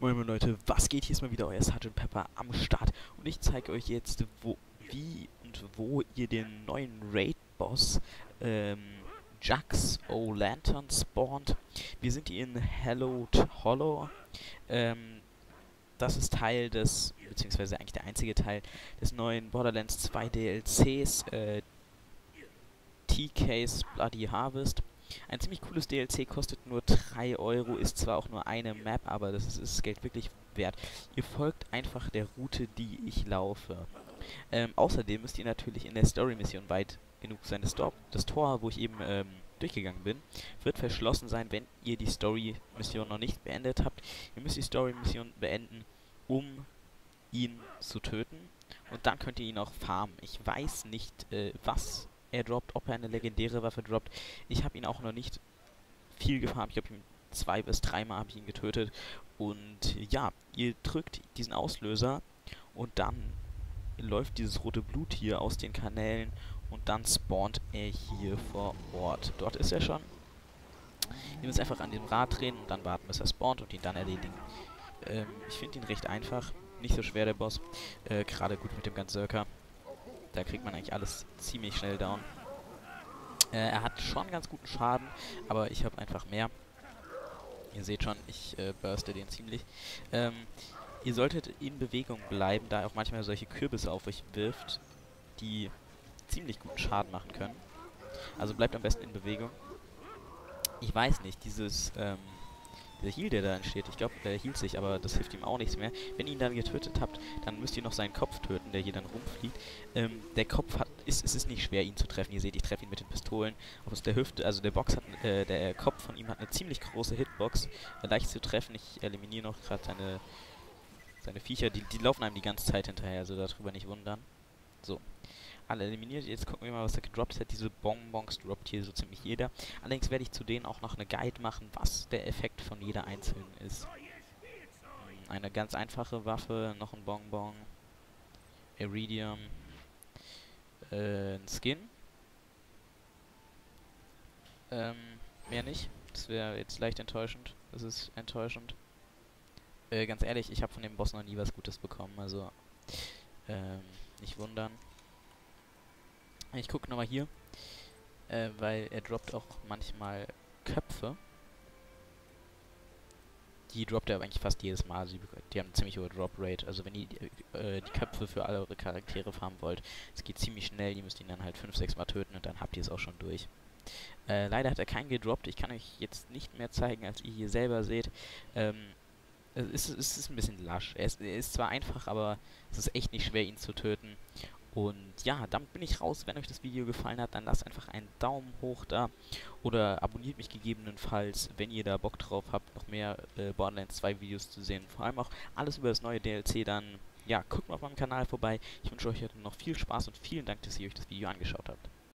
Moin moin Leute, was geht? Hier ist mal wieder euer Sgt. Pepper am Start und ich zeige euch jetzt, wo, wie und wo ihr den neuen Raid-Boss ähm, Jax O'Lantern spawnt. Wir sind hier in Hallowed Hollow. Ähm, das ist Teil des, beziehungsweise eigentlich der einzige Teil des neuen Borderlands 2 DLCs, äh, TK's Bloody Harvest. Ein ziemlich cooles DLC, kostet nur 3 Euro, ist zwar auch nur eine Map, aber das ist, ist Geld wirklich wert. Ihr folgt einfach der Route, die ich laufe. Ähm, außerdem müsst ihr natürlich in der Story-Mission weit genug sein. Das, Tor, das Tor, wo ich eben ähm, durchgegangen bin, wird verschlossen sein, wenn ihr die Story-Mission noch nicht beendet habt. Ihr müsst die Story-Mission beenden, um ihn zu töten. Und dann könnt ihr ihn auch farmen. Ich weiß nicht, äh, was er droppt, ob er eine legendäre Waffe droppt. Ich habe ihn auch noch nicht viel gefarmt. Ich habe ihn zwei bis dreimal habe ich ihn getötet. Und ja, ihr drückt diesen Auslöser und dann läuft dieses rote Blut hier aus den Kanälen und dann spawnt er hier vor Ort. Dort ist er schon. Ihr müsst einfach an dem Rad drehen und dann warten, bis er spawnt und ihn dann erledigen. Ähm, ich finde ihn recht einfach. Nicht so schwer, der Boss. Äh, Gerade gut mit dem Ganzerker. Da kriegt man eigentlich alles ziemlich schnell down. Äh, er hat schon ganz guten Schaden, aber ich habe einfach mehr. Ihr seht schon, ich äh, burste den ziemlich. Ähm, ihr solltet in Bewegung bleiben, da er auch manchmal solche Kürbisse auf euch wirft, die ziemlich guten Schaden machen können. Also bleibt am besten in Bewegung. Ich weiß nicht, dieses, ähm, dieser Heal, der da entsteht, ich glaube, der hielt sich, aber das hilft ihm auch nichts mehr. Wenn ihr ihn dann getötet habt, dann müsst ihr noch seinen Kopf töten, der hier dann rumfliegt. Ähm, der Kopf hat, ist, es ist nicht schwer, ihn zu treffen. Ihr seht, ich treffe ihn mit den Pistolen aus der Hüfte. Also der Box hat, äh, der Kopf von ihm hat eine ziemlich große Hitbox, leicht zu treffen. Ich eliminiere noch gerade seine, seine Viecher, die, die laufen einem die ganze Zeit hinterher, also darüber nicht wundern. So, alle eliminiert. Jetzt gucken wir mal, was da gedroppt hat. Diese Bonbons droppt hier so ziemlich jeder. Allerdings werde ich zu denen auch noch eine Guide machen, was der Effekt von jeder einzelnen ist. Eine ganz einfache Waffe, noch ein Bonbon, Iridium, äh, ein Skin. Ähm, mehr nicht. Das wäre jetzt leicht enttäuschend. Das ist enttäuschend. Äh, ganz ehrlich, ich habe von dem Boss noch nie was Gutes bekommen, also ähm, nicht wundern. Ich gucke nochmal hier, äh, weil er droppt auch manchmal Köpfe. Die droppt er aber eigentlich fast jedes Mal. Also die, haben eine ziemlich hohe Drop-Rate. Also wenn ihr äh, die Köpfe für alle eure Charaktere farmen wollt, es geht ziemlich schnell. Ihr müsst ihn dann halt 5-6 Mal töten und dann habt ihr es auch schon durch. Äh, leider hat er keinen gedroppt. Ich kann euch jetzt nicht mehr zeigen, als ihr hier selber seht. Ähm, es, ist, es ist ein bisschen lasch. Er ist, er ist zwar einfach, aber es ist echt nicht schwer, ihn zu töten. Und ja, damit bin ich raus. Wenn euch das Video gefallen hat, dann lasst einfach einen Daumen hoch da. Oder abonniert mich gegebenenfalls, wenn ihr da Bock drauf habt, noch mehr äh, Borderlands 2 Videos zu sehen. Vor allem auch alles über das neue DLC dann. Ja, guckt mal auf meinem Kanal vorbei. Ich wünsche euch heute noch viel Spaß und vielen Dank, dass ihr euch das Video angeschaut habt.